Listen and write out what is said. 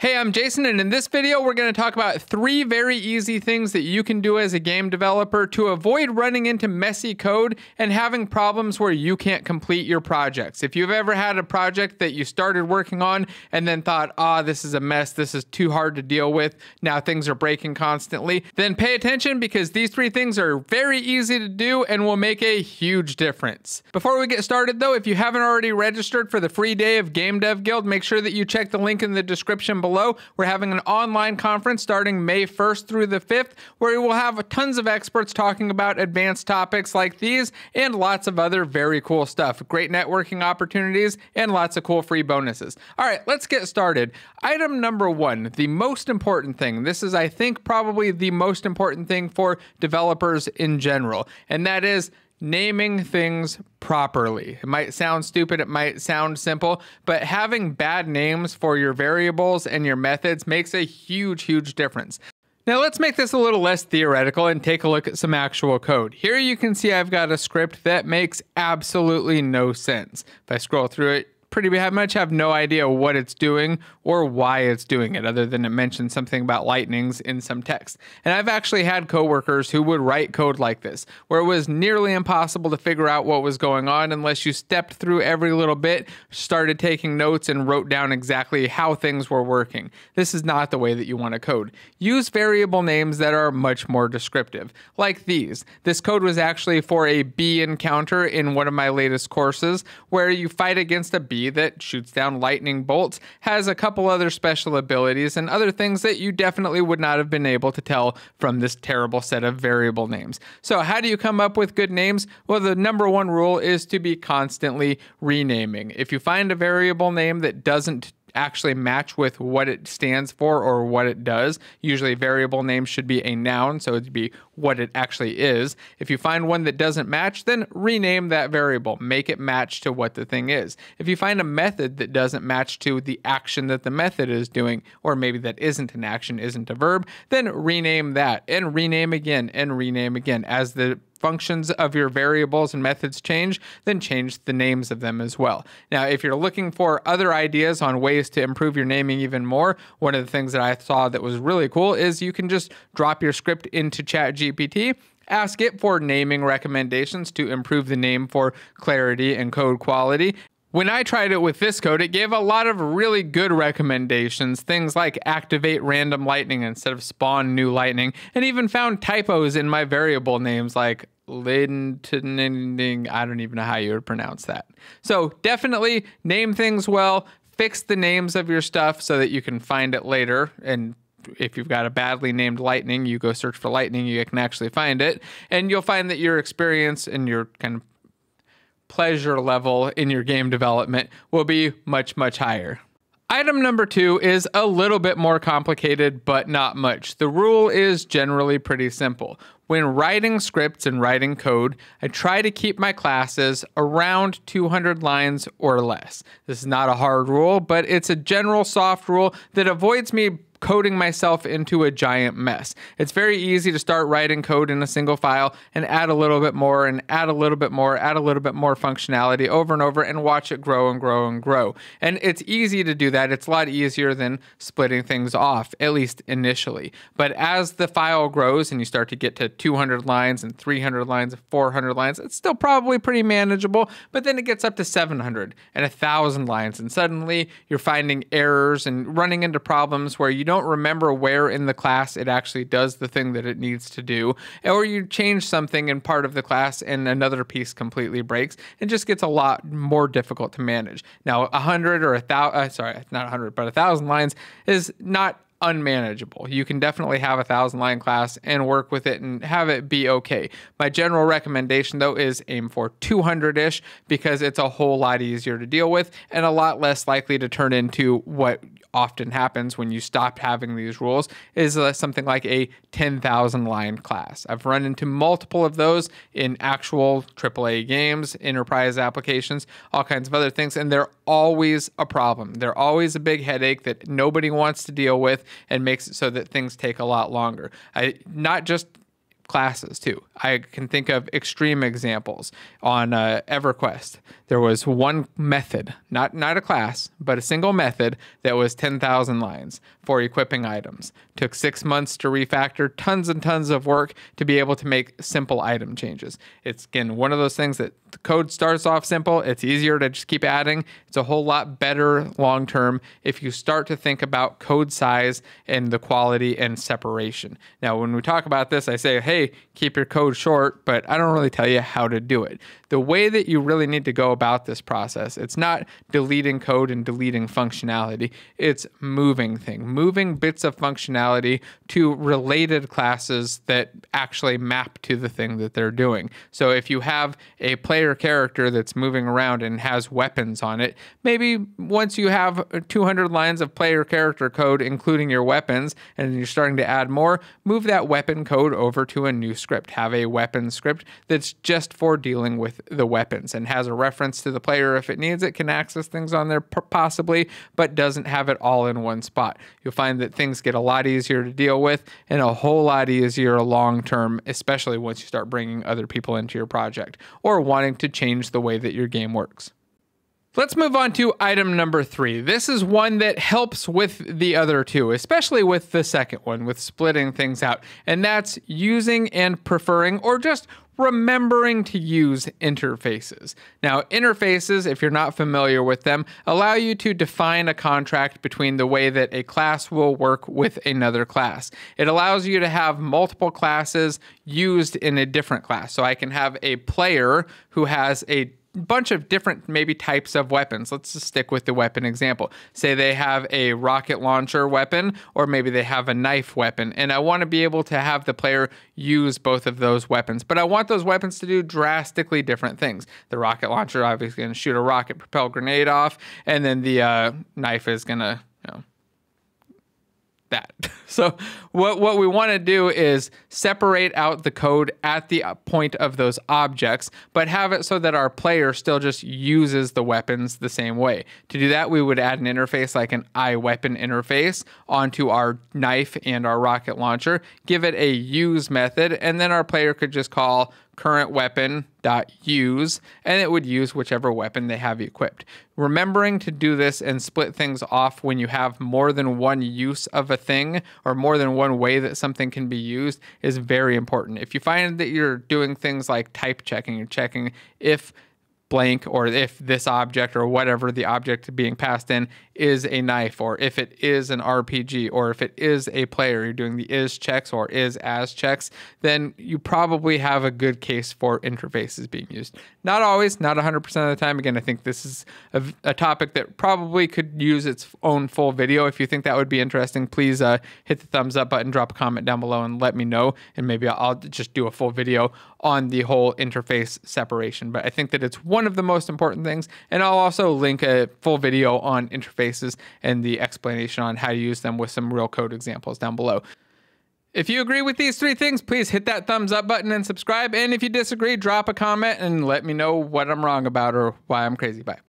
Hey, I'm Jason, and in this video, we're going to talk about three very easy things that you can do as a game developer to avoid running into messy code and having problems where you can't complete your projects. If you've ever had a project that you started working on and then thought, ah, oh, this is a mess, this is too hard to deal with, now things are breaking constantly, then pay attention because these three things are very easy to do and will make a huge difference. Before we get started, though, if you haven't already registered for the free day of Game Dev Guild, make sure that you check the link in the description below below. We're having an online conference starting May 1st through the 5th, where we will have tons of experts talking about advanced topics like these and lots of other very cool stuff. Great networking opportunities and lots of cool free bonuses. All right, let's get started. Item number one, the most important thing. This is, I think, probably the most important thing for developers in general, and that is naming things properly. It might sound stupid, it might sound simple, but having bad names for your variables and your methods makes a huge, huge difference. Now let's make this a little less theoretical and take a look at some actual code. Here you can see I've got a script that makes absolutely no sense. If I scroll through it, pretty much have no idea what it's doing or why it's doing it, other than it mentions something about lightnings in some text. And I've actually had coworkers who would write code like this, where it was nearly impossible to figure out what was going on unless you stepped through every little bit, started taking notes, and wrote down exactly how things were working. This is not the way that you want to code. Use variable names that are much more descriptive, like these. This code was actually for a bee encounter in one of my latest courses, where you fight against a bee that shoots down lightning bolts, has a couple other special abilities, and other things that you definitely would not have been able to tell from this terrible set of variable names. So, how do you come up with good names? Well, the number one rule is to be constantly renaming. If you find a variable name that doesn't actually match with what it stands for or what it does. Usually, variable name should be a noun, so it'd be what it actually is. If you find one that doesn't match, then rename that variable, make it match to what the thing is. If you find a method that doesn't match to the action that the method is doing, or maybe that isn't an action, isn't a verb, then rename that and rename again and rename again as the functions of your variables and methods change, then change the names of them as well. Now, if you're looking for other ideas on ways to improve your naming even more, one of the things that I saw that was really cool is you can just drop your script into ChatGPT ask it for naming recommendations to improve the name for clarity and code quality. When I tried it with this code, it gave a lot of really good recommendations, things like activate random lightning instead of spawn new lightning, and even found typos in my variable names like Lintening. I don't even know how you would pronounce that. So definitely name things well, fix the names of your stuff so that you can find it later and if you've got a badly named lightning, you go search for lightning, you can actually find it. And you'll find that your experience and your kind of pleasure level in your game development will be much, much higher. Item number two is a little bit more complicated, but not much. The rule is generally pretty simple. When writing scripts and writing code, I try to keep my classes around 200 lines or less. This is not a hard rule, but it's a general soft rule that avoids me coding myself into a giant mess. It's very easy to start writing code in a single file and add a little bit more and add a little bit more, add a little bit more functionality over and over and watch it grow and grow and grow. And it's easy to do that. It's a lot easier than splitting things off, at least initially. But as the file grows and you start to get to 200 lines and 300 lines and 400 lines, it's still probably pretty manageable. But then it gets up to 700 and 1,000 lines. And suddenly you're finding errors and running into problems where you don't remember where in the class it actually does the thing that it needs to do, or you change something in part of the class and another piece completely breaks, it just gets a lot more difficult to manage. Now, a hundred or a thousand, uh, sorry, not a hundred, but a thousand lines is not unmanageable. You can definitely have a thousand line class and work with it and have it be okay. My general recommendation though is aim for 200 ish because it's a whole lot easier to deal with and a lot less likely to turn into what often happens when you stop having these rules is uh, something like a 10,000 line class. I've run into multiple of those in actual AAA games, enterprise applications, all kinds of other things, and they're always a problem. They're always a big headache that nobody wants to deal with and makes it so that things take a lot longer. I not just classes too. I can think of extreme examples on uh, EverQuest. There was one method, not not a class, but a single method that was 10,000 lines for equipping items. Took six months to refactor, tons and tons of work to be able to make simple item changes. It's again one of those things that the code starts off simple. It's easier to just keep adding. It's a whole lot better long term if you start to think about code size and the quality and separation. Now, when we talk about this, I say, hey, keep your code short, but I don't really tell you how to do it. The way that you really need to go about this process, it's not deleting code and deleting functionality. It's moving things, moving bits of functionality to related classes that actually map to the thing that they're doing. So if you have a player character that's moving around and has weapons on it, maybe once you have 200 lines of player character code, including your weapons, and you're starting to add more, move that weapon code over to a new script. Have a weapon script that's just for dealing with the weapons and has a reference to the player if it needs it, can access things on there possibly, but doesn't have it all in one spot. You'll find that things get a lot easier to deal with and a whole lot easier long term, especially once you start bringing other people into your project or wanting to change the way that your game works. Let's move on to item number three. This is one that helps with the other two, especially with the second one, with splitting things out. And that's using and preferring or just remembering to use interfaces. Now, interfaces, if you're not familiar with them, allow you to define a contract between the way that a class will work with another class. It allows you to have multiple classes used in a different class. So I can have a player who has a bunch of different maybe types of weapons. Let's just stick with the weapon example. Say they have a rocket launcher weapon or maybe they have a knife weapon and I want to be able to have the player use both of those weapons. But I want those weapons to do drastically different things. The rocket launcher obviously going to shoot a rocket propelled grenade off and then the uh, knife is going to you know, that. So what what we want to do is separate out the code at the point of those objects, but have it so that our player still just uses the weapons the same way. To do that, we would add an interface like an iWeapon interface onto our knife and our rocket launcher, give it a use method, and then our player could just call current weapon dot use and it would use whichever weapon they have equipped. Remembering to do this and split things off when you have more than one use of a thing or more than one way that something can be used is very important. If you find that you're doing things like type checking you're checking if blank or if this object or whatever the object being passed in is a knife or if it is an RPG or if it is a player, you're doing the is checks or is as checks, then you probably have a good case for interfaces being used. Not always, not 100% of the time. Again, I think this is a, a topic that probably could use its own full video. If you think that would be interesting, please uh, hit the thumbs up button, drop a comment down below, and let me know. And maybe I'll just do a full video on the whole interface separation. But I think that it's one of the most important things. And I'll also link a full video on interfaces and the explanation on how to use them with some real code examples down below. If you agree with these three things, please hit that thumbs up button and subscribe. And if you disagree, drop a comment and let me know what I'm wrong about or why I'm crazy. Bye.